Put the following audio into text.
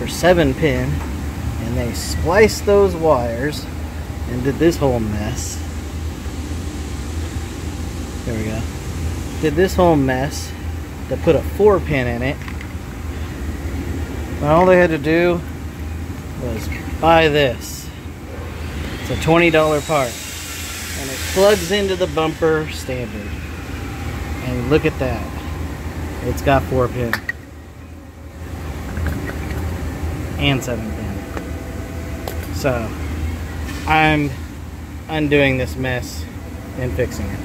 for seven pin and they spliced those wires and did this whole mess. There we go. Did this whole mess to put a four pin in it. And all they had to do was buy this. It's a $20 part. And it plugs into the bumper standard. And look at that. It's got four pin. And seven pin. So I'm undoing this mess and fixing it.